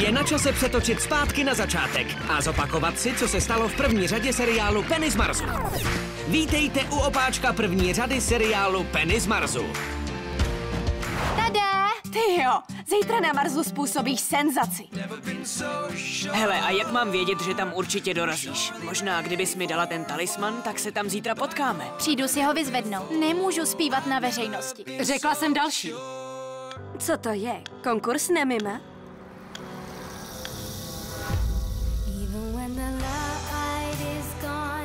Je na čase přetočit zpátky na začátek a zopakovat si, co se stalo v první řadě seriálu Penny z Marsu. Vítejte u opáčka první řady seriálu Penny z Marsu. Tada! Ty jo, zítra na Marsu způsobíš senzaci. Hele, a jak mám vědět, že tam určitě dorazíš? Možná, kdybys mi dala ten talisman, tak se tam zítra potkáme. Přijdu si ho vyzvednout. Nemůžu zpívat na veřejnosti. Řekla jsem další. Co to je? Konkurs Nemima?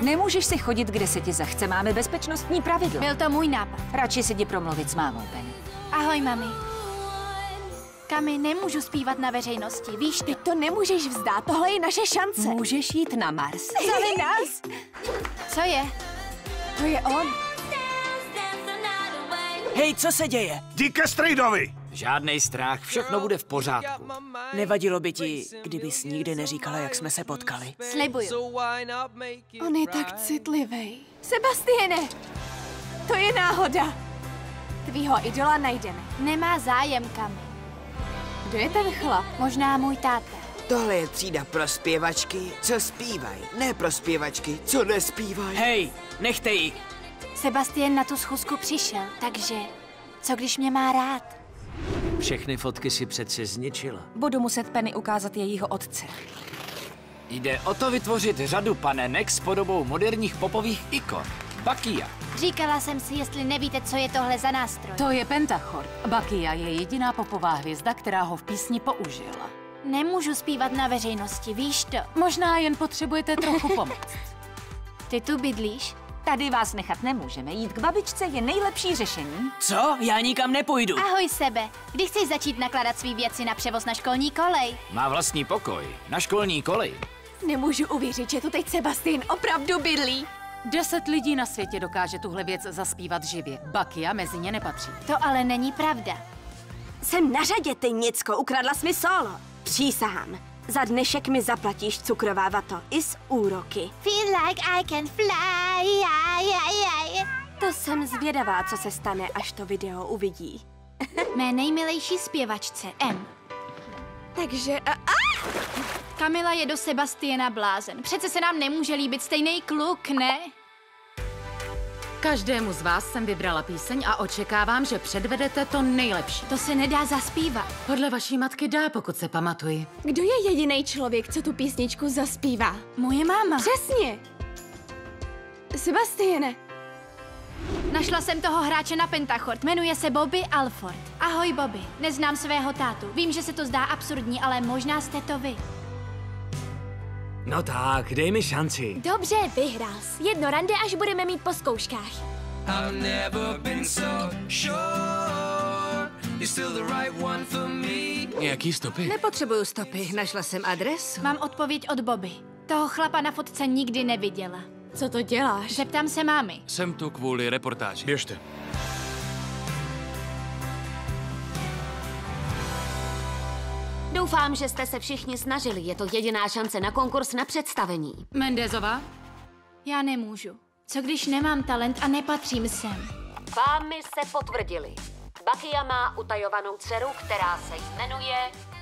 Nemůžeš si chodit, kde se ti zachce. Máme bezpečnostní pravidla. Byl to můj nápad. Radši si jdi promluvit s mámou, Penny. Ahoj, mami. Kami, nemůžu zpívat na veřejnosti, víš Ty to nemůžeš vzdát, tohle je naše šance. Můžeš jít na Mars. Zali nás. Co je? To je on. Hej, co se děje? Ke Strejdovi! Žádnej strach, všechno bude v pořádku. Nevadilo by ti, kdybys nikdy neříkala, jak jsme se potkali. Slibuju. On je tak citlivý. Sebastiane! To je náhoda. Tvýho idola najdeme. Nemá zájem, Kami. Kdo je ten chlap? Možná můj táta. Tohle je třída pro zpěvačky, co zpívají, ne pro zpěvačky, co nespívají. Hej, nechte ji. Sebastian na tu schůzku přišel, takže co když mě má rád? Všechny fotky si přece zničila. Budu muset Penny ukázat jejího otce. Jde o to vytvořit řadu panenek s podobou moderních popových ikon. Bakia. Říkala jsem si, jestli nevíte, co je tohle za nástroj. To je Pentachord. Bakia je jediná popová hvězda, která ho v písni použila. Nemůžu zpívat na veřejnosti, víš to. Možná jen potřebujete trochu pomoct. Ty tu bydlíš? Tady vás nechat nemůžeme. Jít k babičce je nejlepší řešení. Co? Já nikam nepůjdu. Ahoj sebe. Kdy chceš začít nakládat svý věci na převoz na školní kolej? Má vlastní pokoj. Na školní kolej. Nemůžu uvěřit, že tu teď Sebastian opravdu bydlí. Deset lidí na světě dokáže tuhle věc zaspívat živě. Bakia mezi ně nepatří. To ale není pravda. Jsem na řadě, ty nicko, ukradla jsi mi solo. Přísahám. Za dnešek mi zaplatíš cukrová vato i s úroky. Feel like I can fly. To jsem zvědavá, co se stane, až to video uvidí. Mé nejmilejší zpěvačce, M. Takže... A, a, Kamila je do Sebastiana blázen. Přece se nám nemůže líbit stejný kluk, ne? Každému z vás jsem vybrala píseň a očekávám, že předvedete to nejlepší. To se nedá zaspívat. Podle vaší matky dá, pokud se pamatuji. kdo je jediný člověk, co tu písničku zaspívá? Moje máma. Přesně. Sebastiane, Našla jsem toho hráče na Pentachord. Jmenuje se Bobby Alford. Ahoj, Bobby. Neznám svého tátu. Vím, že se to zdá absurdní, ale možná jste to vy. No tak, dej mi šanci. Dobře, vyhrál jsi. Jedno rande, až budeme mít po zkouškách. Jaký stopy? nepotřebuju stopy. Našla jsem adres. Mám odpověď od Bobby. Toho chlapa na fotce nikdy neviděla. Co to děláš? Zeptám se mámy. Jsem tu kvůli reportáži. Běžte. Doufám, že jste se všichni snažili. Je to jediná šance na konkurs na představení. Mendezová? Já nemůžu. Co když nemám talent a nepatřím sem? Vámi se potvrdili. Bakia má utajovanou dceru, která se jmenuje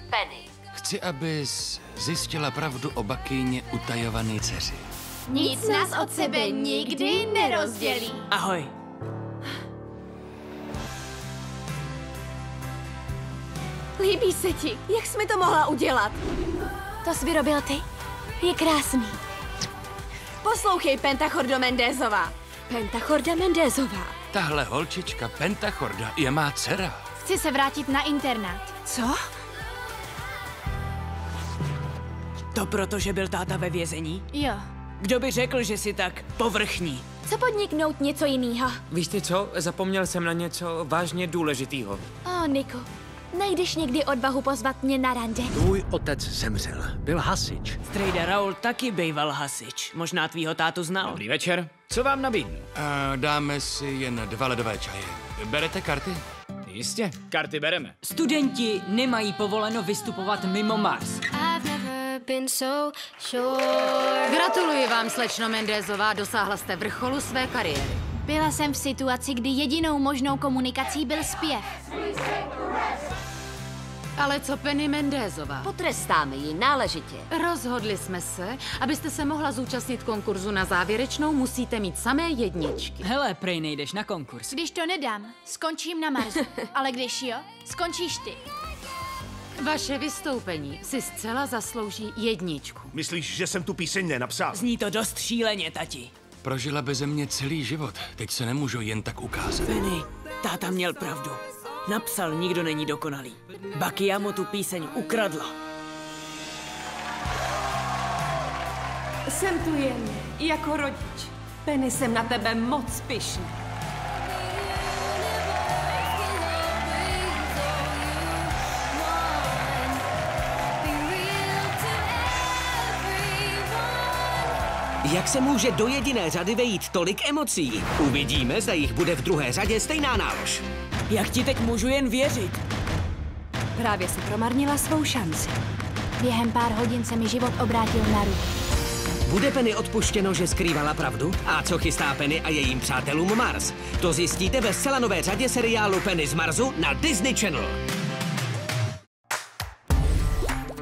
Penny. Chci, abys zjistila pravdu o Bakýně utajované dceři. Nic nás od sebe nikdy nerozdělí. Ahoj. Líbí se ti. Jak jsi mi to mohla udělat? To jsi vyrobil ty? Je krásný. Poslouchej, Pentachordo Mendezová. Pentachorda Mendezová. Tahle holčička Pentachorda je má dcera. Chci se vrátit na internát. Co? To proto, že byl táta ve vězení? Jo. Kdo by řekl, že jsi tak povrchní? Co podniknout něco jiného? Víš ty co? Zapomněl jsem na něco vážně důležitýho. O, oh, Niku, najdeš někdy odvahu pozvat mě na rande? Tvůj otec zemřel. Byl hasič. Strejda Raul taky býval hasič. Možná tvýho tátu znal. Dobrý večer. Co vám nabídnu? A dáme si jen dva ledové čaje. Berete karty? Jistě, karty bereme. Studenti nemají povoleno vystupovat mimo Mars. Gratuluji vám, slečno Mendezová, dosáhla jste vrcholu své kariéry. Byla jsem v situaci, kdy jedinou možnou komunikací byl zpěv. Ale co Penny Mendézová? Potrestáme ji náležitě. Rozhodli jsme se, abyste se mohla zúčastnit konkurzu na závěrečnou, musíte mít samé jedničky. Hele, prej nejdeš na konkurs. Když to nedám, skončím na Marsu. Ale když jo, skončíš ty. Vaše vystoupení si zcela zaslouží jedničku. Myslíš, že jsem tu píseň nenapsal? Zní to dost šíleně, tati. Prožila beze mě celý život. Teď se nemůžu jen tak ukázat. Penny, táta měl pravdu. Napsal, nikdo není dokonalý. Bakia mu tu píseň ukradla. Jsem tu jen jako rodič. Penny, jsem na tebe moc pyšný. Jak se může do jediné řady vejít tolik emocí? Uvidíme, zda jich bude v druhé řadě stejná nálož. Jak ti teď můžu jen věřit? Právě si promarnila svou šanci. Během pár hodin se mi život obrátil na ruku. Bude Penny odpuštěno, že skrývala pravdu? A co chystá Penny a jejím přátelům Mars? To zjistíte ve zcela nové řadě seriálu Penny z Marsu na Disney Channel.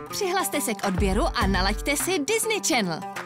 Přihlaste se k odběru a nalaďte si Disney Channel.